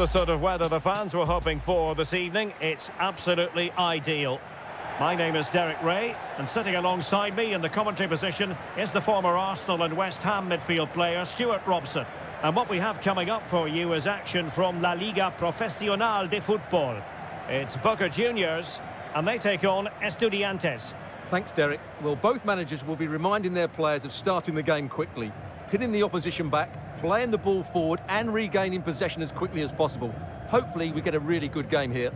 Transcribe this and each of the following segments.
The sort of weather the fans were hoping for this evening. It's absolutely ideal. My name is Derek Rae, and sitting alongside me in the commentary position is the former Arsenal and West Ham midfield player Stewart Robson. And what we have coming up for you is action from La Liga Profesional de Football. It's Boca Juniors, and they take on Estudiantes. Thanks, Derek. Well, both managers will be reminding their players of starting the game quickly, pinning the opposition back, playing the ball forward and regaining possession as quickly as possible. Hopefully we get a really good game here.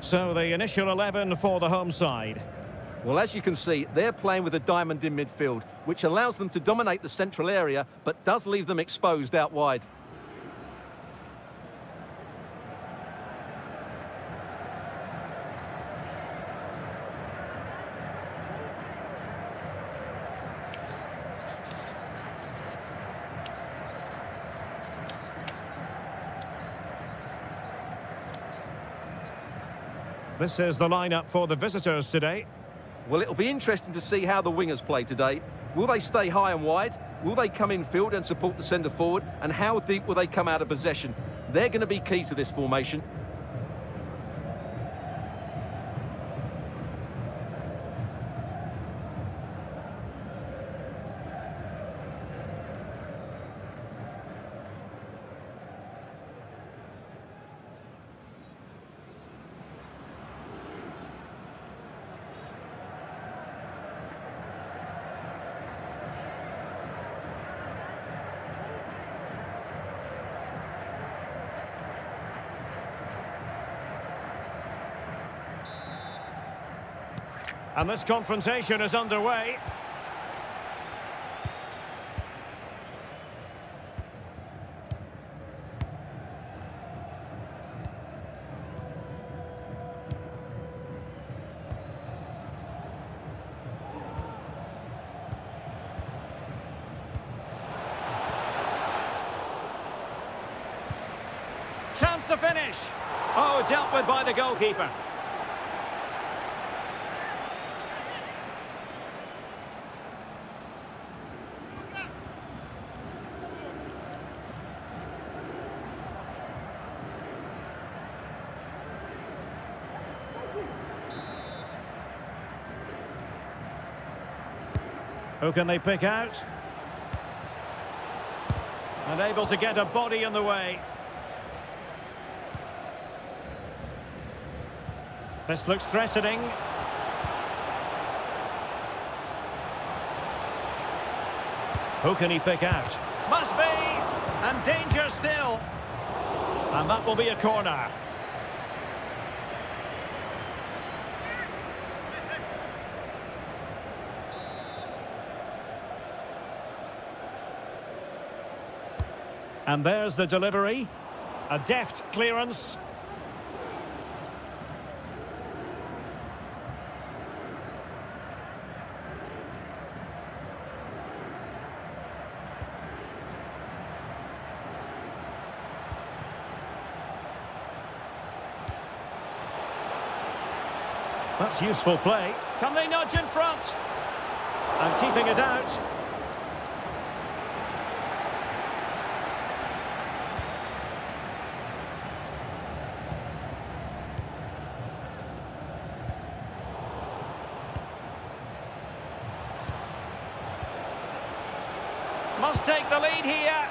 So the initial 11 for the home side. Well, as you can see, they're playing with a diamond in midfield, which allows them to dominate the central area, but does leave them exposed out wide. This is the lineup for the visitors today. Well, it'll be interesting to see how the wingers play today. Will they stay high and wide? Will they come in field and support the centre forward? And how deep will they come out of possession? They're going to be key to this formation. And this confrontation is underway. Chance to finish. Oh, dealt with by the goalkeeper. Who can they pick out? And able to get a body in the way. This looks threatening. Who can he pick out? Must be! And danger still. And that will be a corner. And there's the delivery. A deft clearance. That's useful play. Can they nudge in front? And keeping it out. Must take the lead here.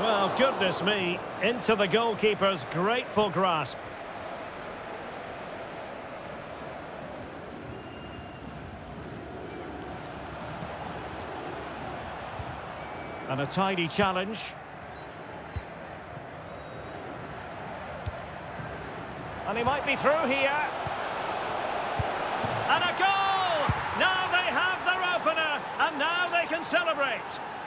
Well, goodness me. Into the goalkeeper's grateful grasp. And a tidy challenge. And he might be through here. And a goal! Now they have their opener, and now they can celebrate.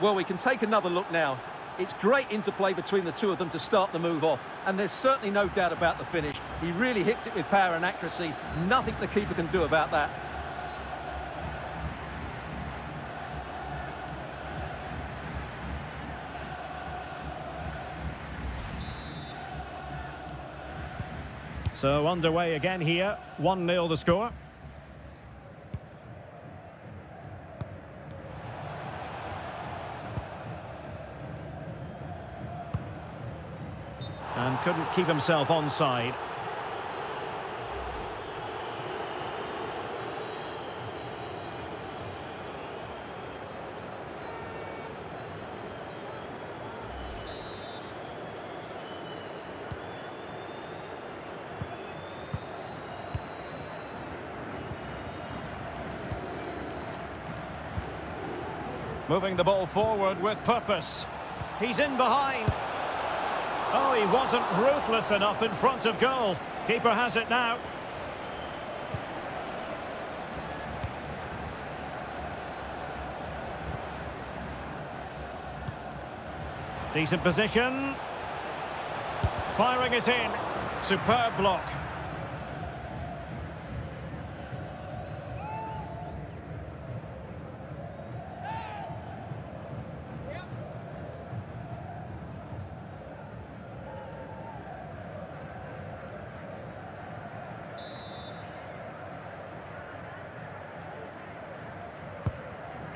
Well, we can take another look now. It's great interplay between the two of them to start the move off. And there's certainly no doubt about the finish. He really hits it with power and accuracy. Nothing the keeper can do about that. So underway again here, 1-0 the score. Couldn't keep himself onside. Moving the ball forward with purpose. He's in behind. Oh, he wasn't ruthless enough in front of goal. Keeper has it now. Decent position. Firing it in. Superb block.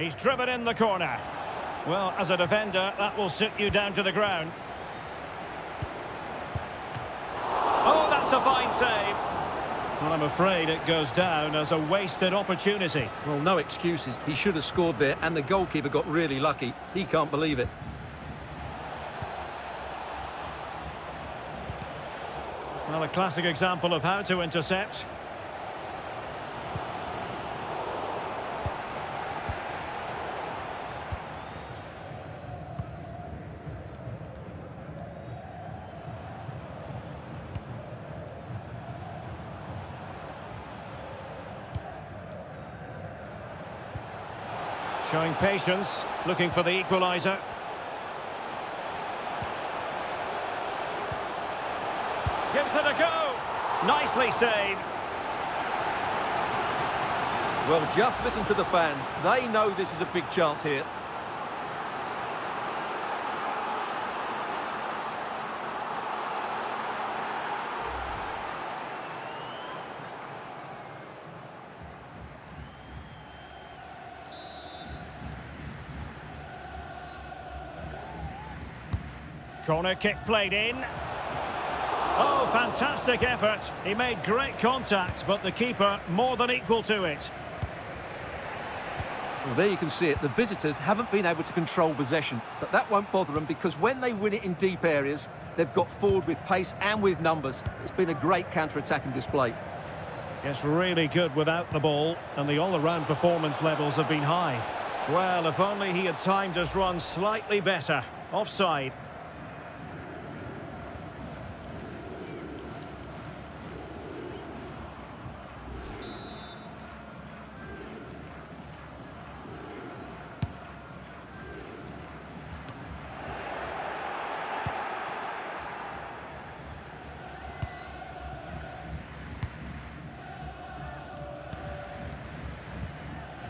He's driven in the corner. Well, as a defender, that will sit you down to the ground. Oh, that's a fine save. Well, I'm afraid it goes down as a wasted opportunity. Well, no excuses. He should have scored there, and the goalkeeper got really lucky. He can't believe it. Well, a classic example of how to intercept. Showing patience, looking for the equaliser. Gives it a go. Nicely saved. Well, just listen to the fans. They know this is a big chance here. Corner kick played in. Oh, fantastic effort. He made great contact, but the keeper more than equal to it. Well, there you can see it. The visitors haven't been able to control possession, but that won't bother them because when they win it in deep areas, they've got forward with pace and with numbers. It's been a great counter-attacking display. Yes, really good without the ball, and the all-around performance levels have been high. Well, if only he had timed his run slightly better. Offside.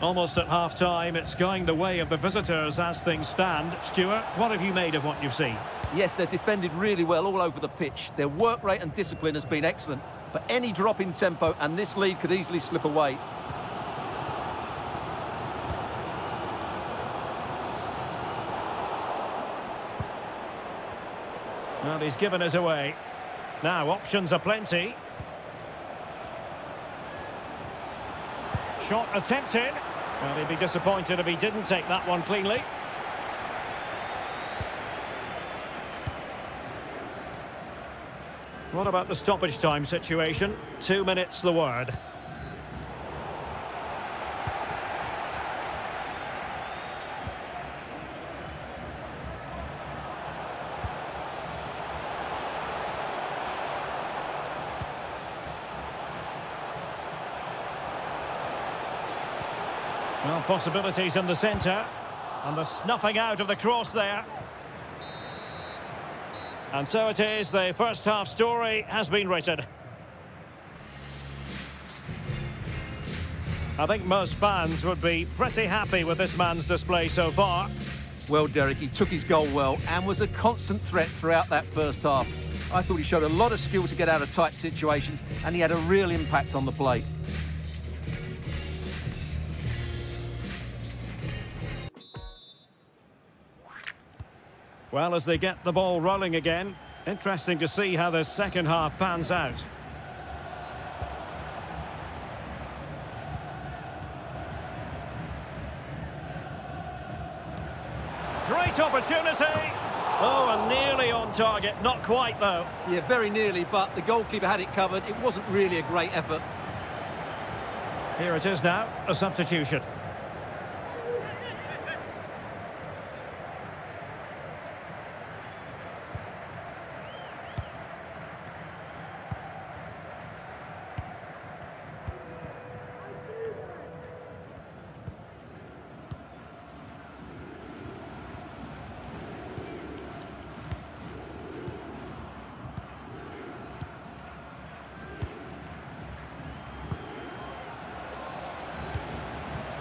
Almost at half-time, it's going the way of the visitors as things stand. Stuart, what have you made of what you've seen? Yes, they're defended really well all over the pitch. Their work rate and discipline has been excellent. But any drop in tempo and this lead could easily slip away. Well, he's given us away. Now, options are plenty. Shot attempted. Well, he'd be disappointed if he didn't take that one cleanly. What about the stoppage time situation? Two minutes the word. Well, possibilities in the centre. And the snuffing out of the cross there. And so it is, the first half story has been written. I think most fans would be pretty happy with this man's display so far. Well, Derek, he took his goal well and was a constant threat throughout that first half. I thought he showed a lot of skill to get out of tight situations and he had a real impact on the play. Well, as they get the ball rolling again, interesting to see how the second half pans out. Great opportunity. Oh, and nearly on target. Not quite, though. Yeah, very nearly, but the goalkeeper had it covered. It wasn't really a great effort. Here it is now, a substitution.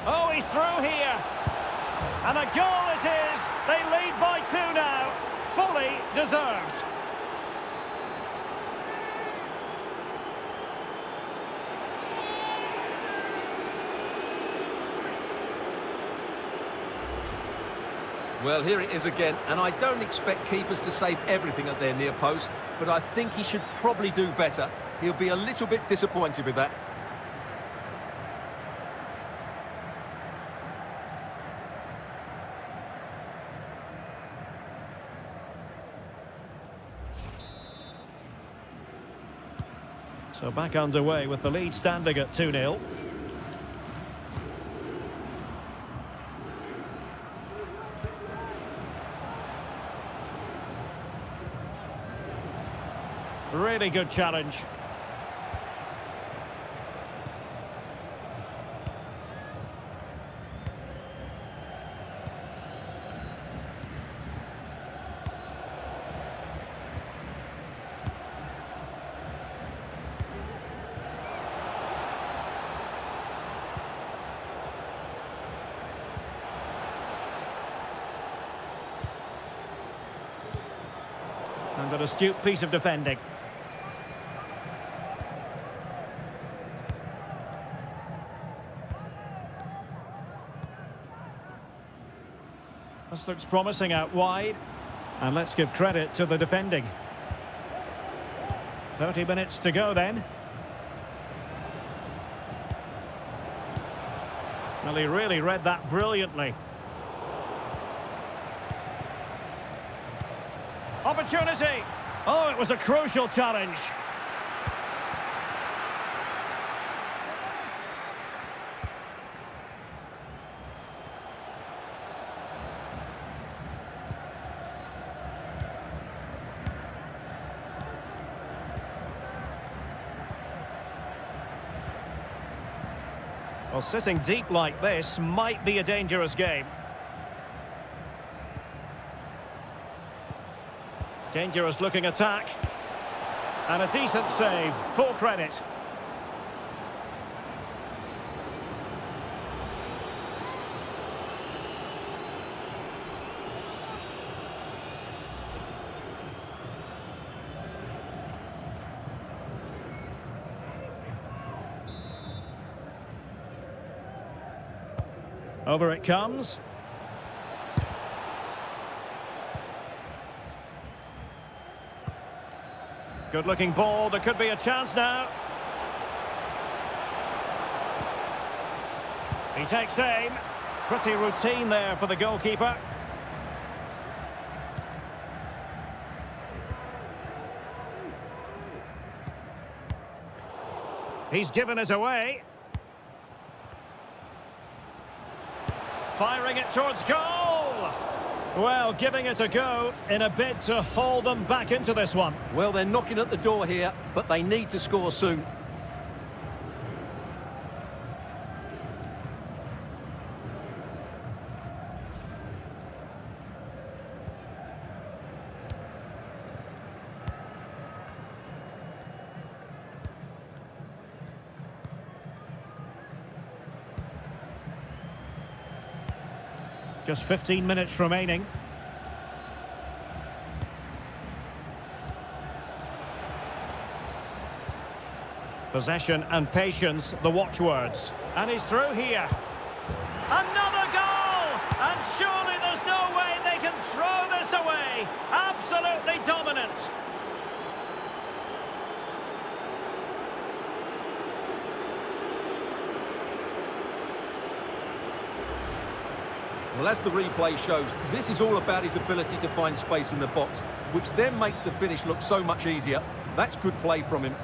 Oh, he's through here. And a goal it is. They lead by two now. Fully deserved. Well, here it is again, and I don't expect keepers to save everything at their near post, but I think he should probably do better. He'll be a little bit disappointed with that. So back underway with the lead standing at 2-0. Really good challenge. An astute piece of defending. This looks promising out wide. And let's give credit to the defending. 30 minutes to go then. Well, he really read that brilliantly. Opportunity. Oh, it was a crucial challenge. Well, sitting deep like this might be a dangerous game. Dangerous looking attack. And a decent save. Full credit. Over it comes. Good looking ball, there could be a chance now. He takes aim. Pretty routine there for the goalkeeper. He's given us away. Firing it towards goal. Well, giving it a go in a bid to haul them back into this one. Well, they're knocking at the door here, but they need to score soon. Just 15 minutes remaining. Possession and patience, the watchwords. And he's through here. Another goal! And sure! Well, as the replay shows, this is all about his ability to find space in the box, which then makes the finish look so much easier. That's good play from him.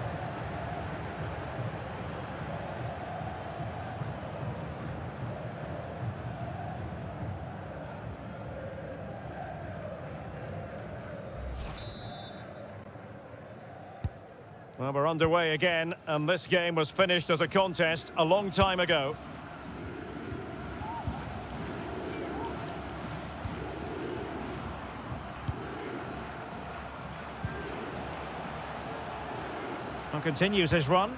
Well, we're underway again, and this game was finished as a contest a long time ago. Continues his run.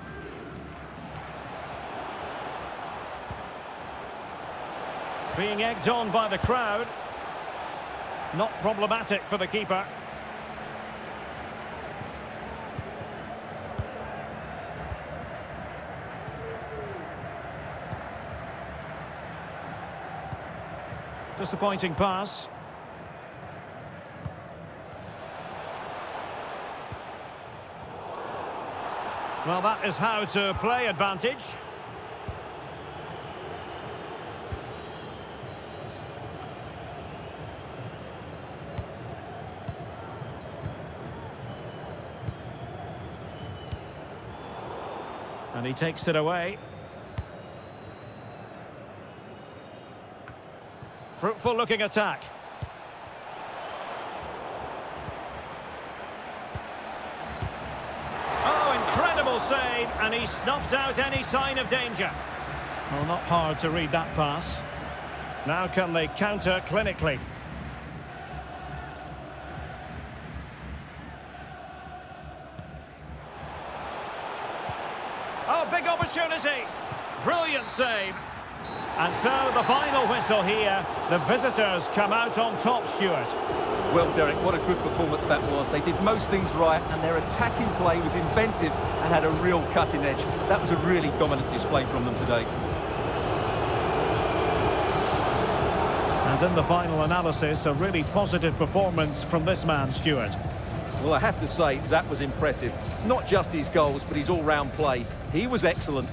Being egged on by the crowd. Not problematic for the keeper. Disappointing pass. Well, that is how to play advantage. And he takes it away. Fruitful looking attack. Oh, save, and he snuffed out any sign of danger. Well, not hard to read that pass. Now can they counter clinically? Oh, big opportunity. Brilliant save. And so the final whistle here. The visitors come out on top, Stuart. Well, Derek, what a good performance that was. They did most things right, and their attacking play was inventive and had a real cutting edge. That was a really dominant display from them today. And in the final analysis, a really positive performance from this man, Stuart. Well, I have to say, that was impressive. Not just his goals, but his all-round play. He was excellent.